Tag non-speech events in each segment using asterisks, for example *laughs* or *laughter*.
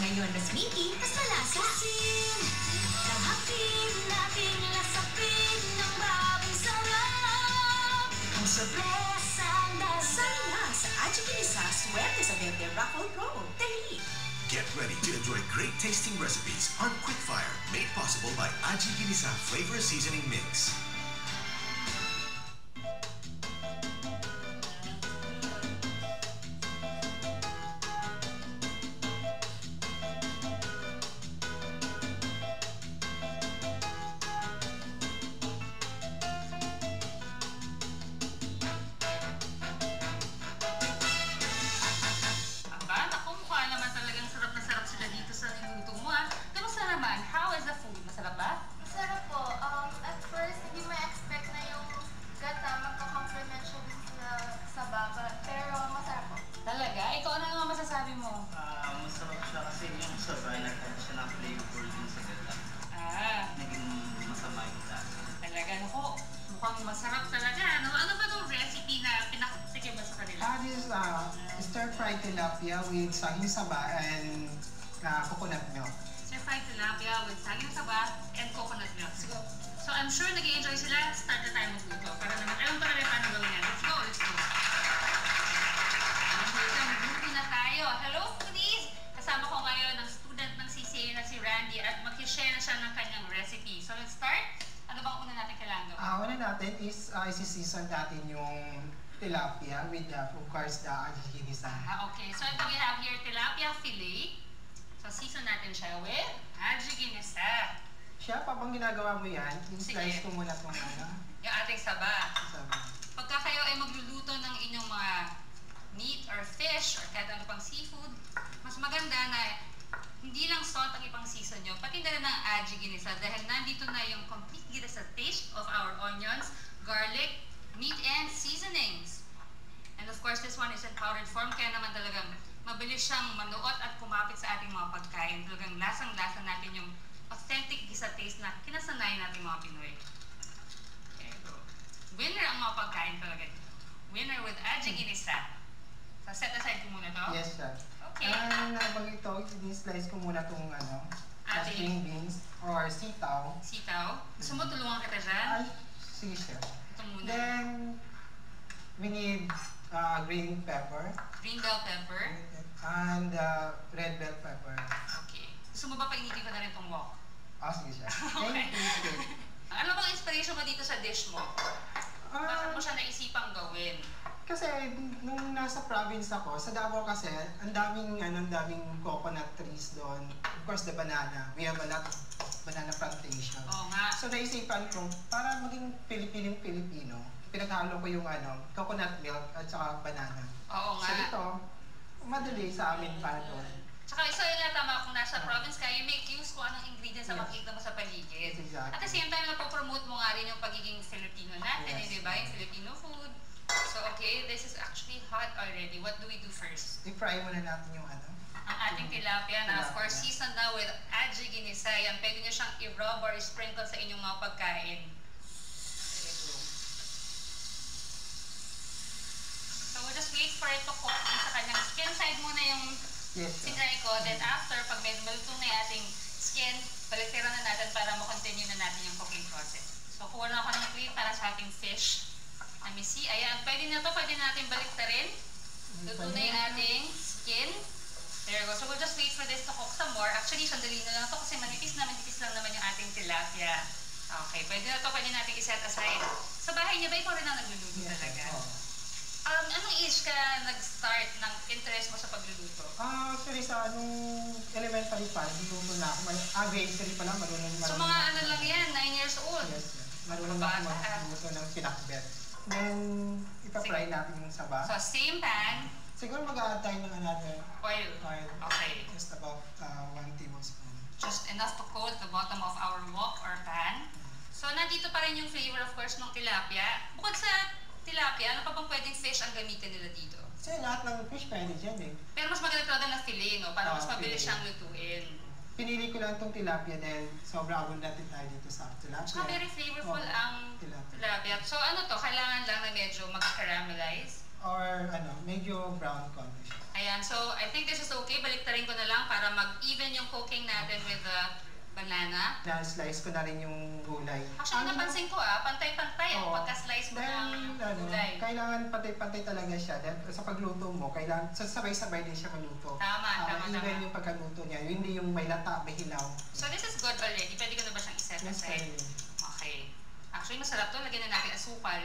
ngayon mas mas malasa. Asin, lahapin nating lasapin ng sarap. Ang sa swerte sa Raffle. Dali! Get ready to enjoy great tasting recipes on Quickfire, made possible by Aji Ginisa Flavor Seasoning Mix. Ikaw ano naman masasabi mo? Ah, masarap siya kasi yung sabay nagkaroon siya ng flavor din sa gata. Ah, Naging masama yung lasa. talaga. Naku, mukhang masarap talaga. Ano, ano ba itong recipe na pinakasikim mo sa kanila? Ah, this is uh, stir-fried tilapia with saging saba and uh, coconut milk. Sir fried tilapia with saging saba and coconut milk. So, so I'm sure nag enjoy sila. Start na tayo magluto. Para naman, alam pa rin paano gawin yan. Let's go, let's go. Okay, so magluto na tayo. Hello, foodies! Kasama ko ngayon ang student ng CCA na si Randy at mag-share na siya ng kanyang recipe. So let's start. Ano bang una natin kailangan gawin? Ah, una natin is uh, isi-season natin yung tilapia with uh, of course the. Ah, okay. So ito we have here tilapia fillet. So season natin siya with Haji Ginisa. Siya, pa bang ginagawa mo yan, Sige. i-slice ko muna itong ano, Yung ating saba. saba. Pagka kayo ay magluluto ng inyong mga meat or fish or kahit ano pang seafood, mas maganda na hindi lang salt ang ipang season nyo, pati na ang aji ginisa dahil nandito na yung complete ginisa taste of our onions, garlic, meat, and seasonings. And of course, this one is in powdered form, kaya naman talagang mabilis siyang manuot at kumapit sa ating mga pagkain. Talagang lasang-lasa natin yung authentic gisa taste na kinasanayan natin mga Pinoy. You go. Winner ang mga pagkain talaga. Winner with Aji Ginisa. So, set aside ko muna to. Yes, sir. Okay. And habang ito, i-slice ko muna itong ano, Ating- beans or sitaw. Sitaw. Gusto mo tulungan kita dyan? Ay, sige, sir. Ito muna. Then, we need uh, green pepper Green bell pepper. and uh, red bell pepper. Okay. Gusto mo ba painitin ko na rin itong wok? Ah, sige, sir. *laughs* Okay. Thank you. Ano bang inspiration mo dito sa dish mo? Bakit Ah, mo siya naisipang gawin? Kasi nung nasa province ako, sa Davao kasi, ang daming, ano, ang daming coconut trees doon. Of course, the banana. We have a lot of banana plantation. Oo nga. So naisipan ko, para maging Pilipinong-Pilipino, pinaghalo ko yung ano, coconut milk at saka banana. Oo So nga. ito, madali sa amin para doon. Tsaka isa yun nga tama, kung nasa province ka, you make use kung anong ingredients na Yes. makikita mo sa paligid. Yes, exactly. At the same time, napopromote mo nga rin yung pagiging Filipino natin, Yes. eh, di ba? Yung Filipino food. So, okay, this is actually hot already. What do we do first? I-fry muna natin yung ano. Ang ating tilapia na, of course, seasoned na with aji ginisa. Yan, pwede nyo siyang i-rub or i-sprinkle sa inyong mga pagkain. So, we'll just wait for it to cook sa kanyang skin side muna yung Yes, sinry ko. Then after, pag medyo malutong na yung ating skin, baliktiran na natin para makontinue na natin yung cooking process. So, kuha na ako ng plate para sa ating fish. Let me see. Ayan, pwede na to, pwede na natin baliktarin. Luto na yung ating skin. There you go. So we'll just wait for this to cook some more. Actually, sandali na lang to kasi manipis na manipis lang naman yung ating tilapia. Okay, pwede na to, pwede natin i-set aside. Sa bahay niya ba ikaw rin ang nagluluto Yes, talaga? oo. Um, anong age ka nag-start ng interest mo sa pagluluto? Ah, actually sa anong elementary pa, luluto na ako. May- Ah, grade 3 pa lang, marunong So marunong mga na ano lang yan, 9 years old. Yes, sir. Marunong na ako magluto ng pinakbet. Then, ipa-fry natin yung saba. So same pan, Siguro mag-a-add tayo ng another oil. oil. Okay. Just about uh, 1 tablespoon. Just enough to coat the bottom of our wok or pan. So nandito pa rin yung flavor of course ng tilapia. Bukod sa tilapia, ano pa bang pwedeng fish ang gamitin nila dito? Kasi lahat ng fish pwede dyan eh. Pero mas maganda talaga na fillet, no? Para mas Oo, mabilis fillet. siyang lutuin. Pinili ko lang itong tilapia dahil sobrang abundant tayo dito sa tilapia. Tsaka very flavorful Oo, ang tilapia. tilapia. So ano to, kailangan medyo mag-caramelize. or ano, medyo brown color siya. Ayan, so I think this is okay. Baliktarin ko na lang para mag-even yung cooking natin with the banana. Na-slice ko na rin yung gulay. Actually, Ang- napansin ko ah, pantay-pantay ang Oo. pagka-slice mo ng ano, gulay. kailangan pantay-pantay talaga siya. Dahil sa pagluto mo, kailangan sa sabay-sabay din siya maluto. Tama, Ah, tama, even tama. yung pagkaluto niya, hindi yung may lata, may hilaw. So this is good already. Pwede ko na ba siyang iset Yes, aside? pwede. Actually, masarap to. Lagyan na natin asukal.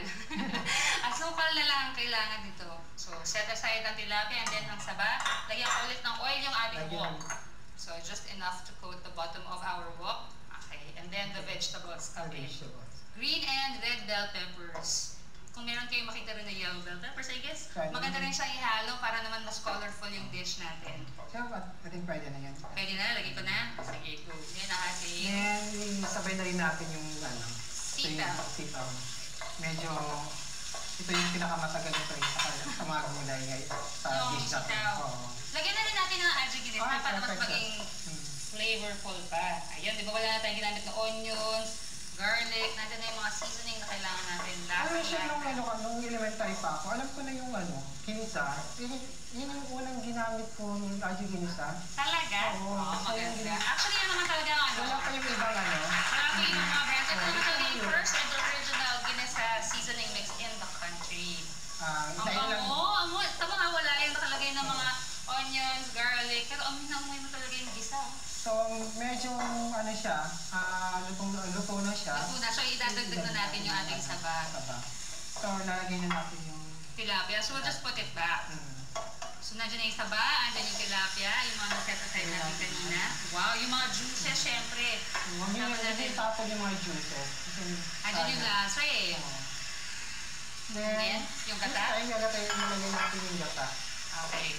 *laughs* asukal na lang ang kailangan dito. So, set aside ang tilapia and then ang saba. Lagyan ko ulit ng oil yung ating wok. So, just enough to coat the bottom of our wok. Okay. And then the vegetables come in. Vegetables. Green and red bell peppers. Kung meron kayong makita rin na yellow bell peppers, I guess, maganda rin siya ihalo para naman mas colorful yung dish natin. So, I think pwede na yan. Pwede na, lagay ko na. Sige, go. Yan ang ating Then, sabay na rin natin yung ano, Sitaw. sitaw. Medyo, ito yung pinakamatagal ito rin sa, sa mga gulay ngayon sa Yung dish natin. sitaw. Oo. Lagyan na rin natin ng adjugines Ah, para mas maging Hmm. flavorful pa. Ayun, di ba wala na tayong ginamit na onions, garlic, nandiyan na yung mga seasoning na kailangan natin. Ano siya nung Lasa, ano nung elementary pa ako, alam ko na yung ano, kinisa. Yun, yun ang unang ginamit ko yung aji ginisa. Talaga? Oo, sayang maganda. Actually, yan naman talaga ano. Wala pa yung ibang ano. Wala pa yung mga. Ito naman talaga yung yun. first and original ginisa seasoning mix in the country. Ah, Ang bango, amo, tama nga wala yung nakalagay ng mga onions, garlic, pero amoy na amoy mo talaga yung gisa. so medyo ano siya, ah, lutong, luto na siya. Luto na, so idadagdag na natin yung ating saba. Saba. So, lalagay na natin yung, tilapia. So we'll just put it back. hmm, So nandiyan na yung saba, andyan yung tilapia, yung mga set aside natin kanina. Wow, yung mga juices syempre. huwag nyo natin- tapon yung mga juices. Andyan yung lasa eh. Then, yung gata? Ay, yung gata yung nilagay natin yung gata. Okay.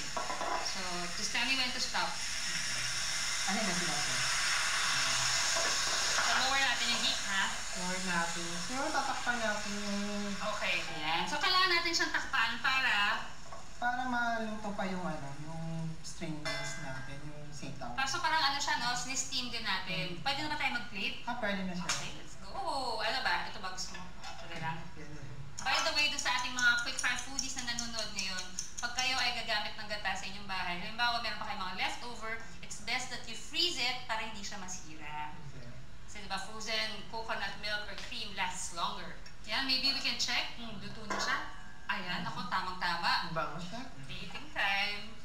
So, just tell me when to stop. Ano na sila ito? So lower natin yung heat ha. Or natin. Siguro tatakpan natin yung Okay, ayan. So kailangan natin siyang takpan para pwede na siya. Okay, let's go. Ano ba? Ito ba gusto mo? Ito lang. Na. By the way, doon sa ating mga quick fire foodies na nanonood ngayon, pag kayo ay gagamit ng gata sa inyong bahay, halimbawa meron pa kayong mga leftover, it's best that you freeze it para hindi siya masira. Kasi diba, frozen coconut milk or cream lasts longer. Yan, maybe we can check kung luto na siya. Ayan, ako, tamang-tama. Ang bango siya. Dating time.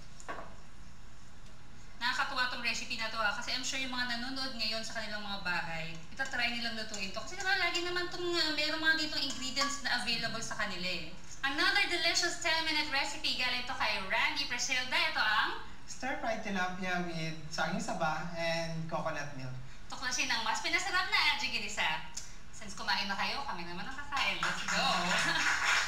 Nakakatuwa tong recipe na to ha, kasi I'm sure yung mga nanonood ngayon sa kanilang mga bahay, itatry nilang lutuin to. Kasi naman lagi naman itong uh, meron mga ditong ingredients na available sa kanila eh. Another delicious 10-minute recipe galing to kay Randy Presilda. Ito ang Stir-fried tilapia with saging saba and coconut milk. tuklasin ang mas pinasarap na aji ginisa. Since kumain na kayo, kami naman ang kakain. Let's go! *laughs*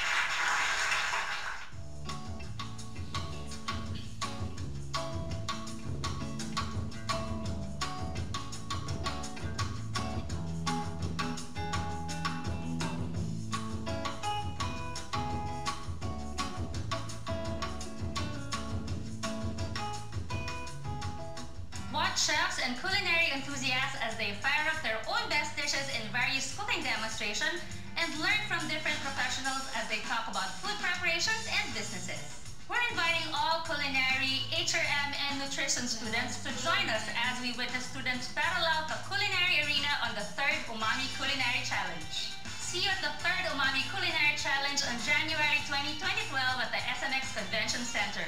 chefs and culinary enthusiasts as they fire up their own best dishes in various cooking demonstrations and learn from different professionals as they talk about food preparations and businesses. We're inviting all culinary, HRM, and nutrition students to join us as we witness students battle out the culinary arena on the third Umami Culinary Challenge. See you at the third Umami Culinary Challenge on January 20, 2012 at the SMX Convention Center.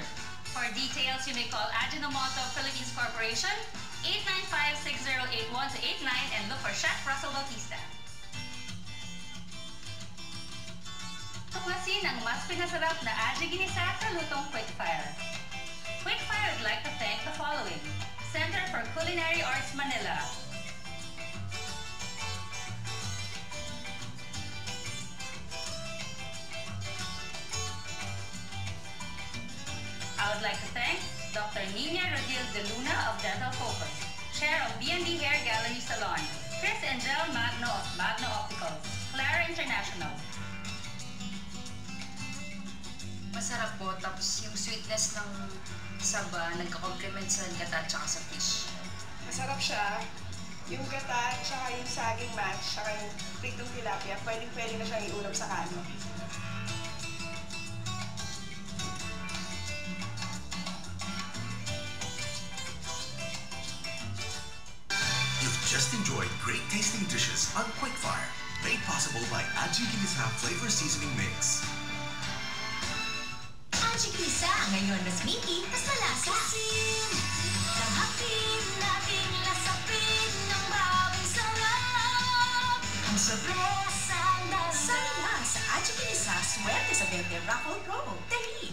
For details, you may call Ajinomoto Philippines Corporation 895-6081 to 89 and look for Chef Russell Bautista. Tuklasin ang mas pinasarap na aji ginisa sa lutong Quickfire. Quickfire would like to thank the following. Center for Culinary Arts Manila. Would like to thank Dr. Nina Rodil de Luna of Dental Focus, Chair of B&D Hair Gallery Salon, Chris Angel Magno of Magno Opticals, Clara International, Masarap po, tapos yung sweetness ng saba, nagka-complement sa gata at sa fish. Masarap siya. Yung gata, tsaka yung saging match, tsaka yung pritong tilapia, pwedeng pwede na siyang iulam sa kanin. On Quickfire. Made possible by Aji Ginisa Flavor Seasoning Mix. Aji Ginisa, ngayon mas meaty, mas malasa. Lahapin nating lasapin ng bawang sarap. Ang sorpresang dasa. Sana na sa Aji Ginisa Swerte sa Verde Raffle Promo. Dali!